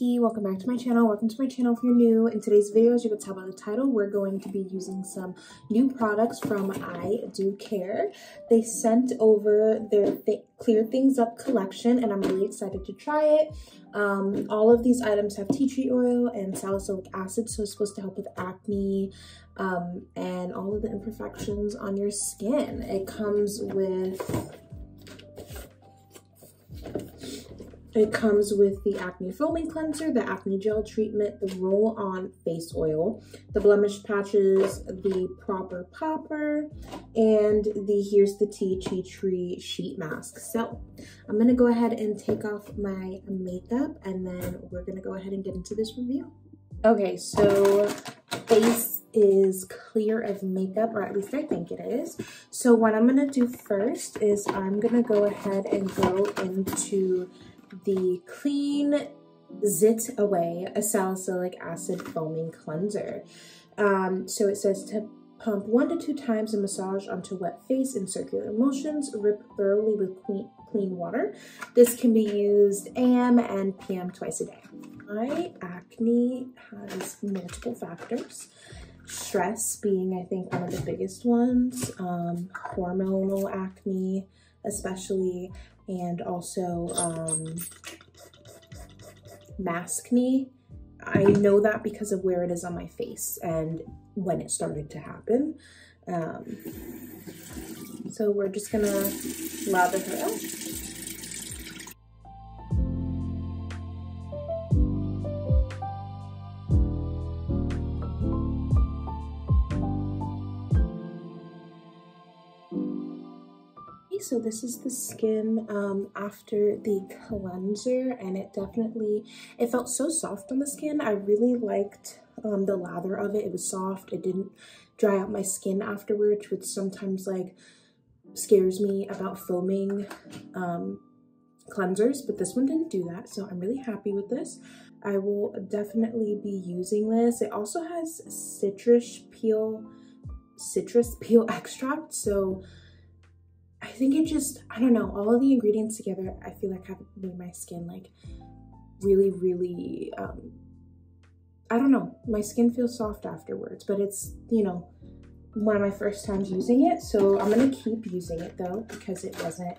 Nikki. Welcome back to my channel. Welcome to my channel if you're new. In today's video, as you can tell by the title, we're going to be using some new products from I Dew Care. They sent over their th Clear Things Up collection and I'm really excited to try it. Um, all of these items have tea tree oil and salicylic acid, so it's supposed to help with acne um, and all of the imperfections on your skin. It comes with it comes with the acne foaming cleanser, the acne gel treatment, the roll-on face oil, the blemish patches, the proper popper, and the here's the tea tea tree sheet mask. So I'm gonna go ahead and take off my makeup and then we're gonna go ahead and get into this review. Okay, so face is clear of makeup, or at least I think it is. So what I'm gonna do first is I'm gonna go ahead and go into the Clean Zit Away, a salicylic acid foaming cleanser. Um, so it says to pump one to two times and massage onto wet face in circular motions, rip thoroughly with clean, clean water. This can be used AM and PM twice a day. My acne has multiple factors. Stress being, I think, one of the biggest ones. Um, hormonal acne, especially and also um, maskne. I know that because of where it is on my face and when it started to happen. Um, so we're just gonna lather her up. So this is the skin um, after the cleanser and it definitely, it felt so soft on the skin. I really liked um, the lather of it. It was soft. It didn't dry out my skin afterwards, which sometimes like scares me about foaming um, cleansers, but this one didn't do that. So I'm really happy with this. I will definitely be using this. It also has citrus peel, citrus peel extract. So I think it just, I don't know, all of the ingredients together, I feel like have made my skin like really, really, um, I don't know, my skin feels soft afterwards, but it's, you know, one of my first times using it. So I'm gonna keep using it though, because it wasn't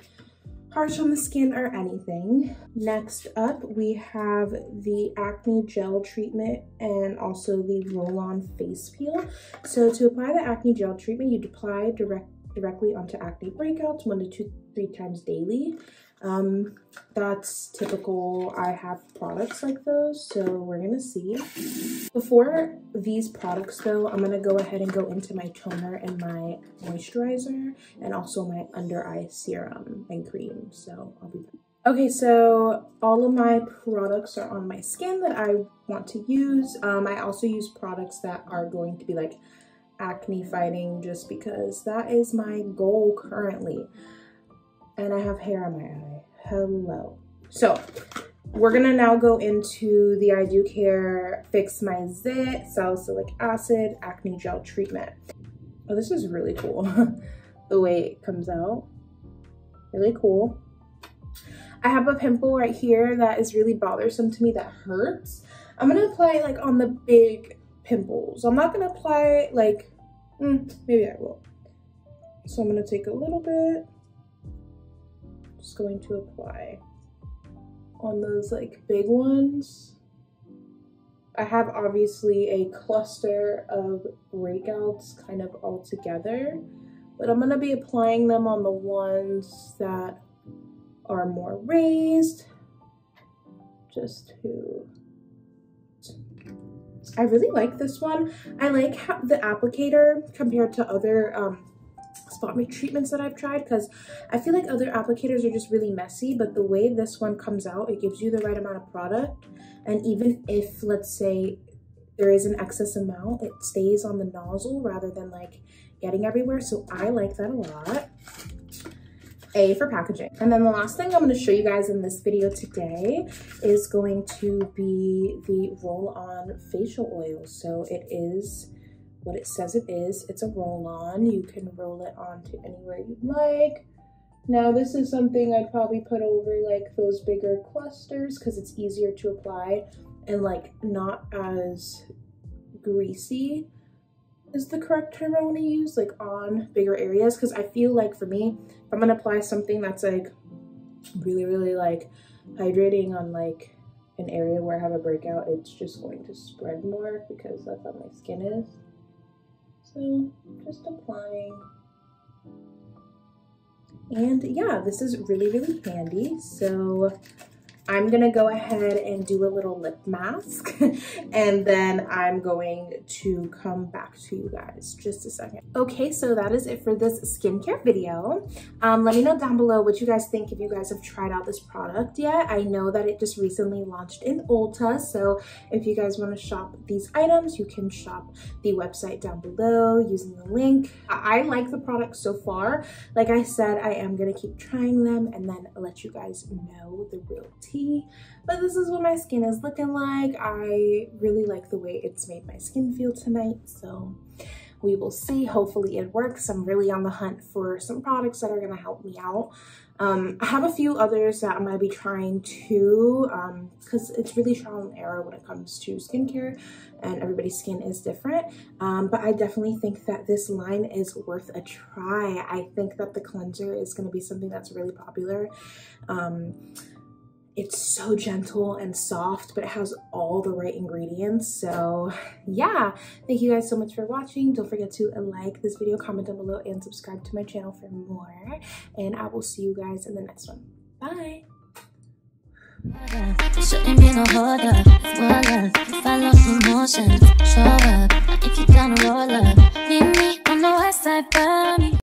harsh on the skin or anything. Next up, we have the acne gel treatment and also the roll-on face peel. So to apply the acne gel treatment, you apply direct directly onto acne breakouts one to two, three times daily. Um, that's typical. I have products like those, so we're gonna see. Before these products though, I'm gonna go ahead and go into my toner and my moisturizer and also my under eye serum and cream. So I'll be back. Okay, so all of my products are on my skin that I want to use. Um, I also use products that are going to be like acne fighting just because that is my goal currently. And I have hair on my eye. Hello. So we're gonna now go into the I Dew Care Fix My Zit Salicylic Acid Acne Gel Treatment. Oh, this is really cool. the way it comes out. Really cool. I have a pimple right here that is really bothersome to me that hurts. I'm gonna apply like on the big pimples. I'm not gonna apply like, mm, maybe I will. So I'm gonna take a little bit, just going to apply on those like big ones. I have obviously a cluster of breakouts kind of all together, but I'm gonna be applying them on the ones that are more raised, just to I really like this one. I like how the applicator compared to other um, spot treatments that I've tried because I feel like other applicators are just really messy, but the way this one comes out, it gives you the right amount of product. And even if, let's say, there is an excess amount, it stays on the nozzle rather than like getting everywhere. So I like that a lot. A for packaging. And then the last thing I'm going to show you guys in this video today is going to be the roll-on facial oil. So it is what it says it is. It's a roll-on. You can roll it onto anywhere you'd like. Now this is something I'd probably put over like those bigger clusters because it's easier to apply and like not as greasy is the correct term I want to use like on bigger areas because I feel like for me if I'm gonna apply something that's like really really like hydrating on like an area where I have a breakout it's just going to spread more because that's how my skin is so just applying and yeah, this is really, really handy. So I'm gonna go ahead and do a little lip mask and then I'm going to come back to you guys just a second. Okay, so that is it for this skincare video. Um, let me know down below what you guys think if you guys have tried out this product yet. I know that it just recently launched in Ulta, so if you guys wanna shop these items, you can shop the website down below using the link. I, I like the product so far. Like I said, I am gonna keep trying them and then let you guys know the real tea but this is what my skin is looking like. I really like the way it's made my skin feel tonight. So we will see. Hopefully it works. I'm really on the hunt for some products that are going to help me out. Um, I have a few others that I'm going to be trying too because um, it's really trial and error when it comes to skincare and everybody's skin is different. Um, but I definitely think that this line is worth a try. I think that the cleanser is going to be something that's really popular. It's so gentle and soft, but it has all the right ingredients. So yeah, thank you guys so much for watching. Don't forget to like this video, comment down below, and subscribe to my channel for more. And I will see you guys in the next one. Bye. Shouldn't be no holder. Show up if you down. Meet me on the west side, me.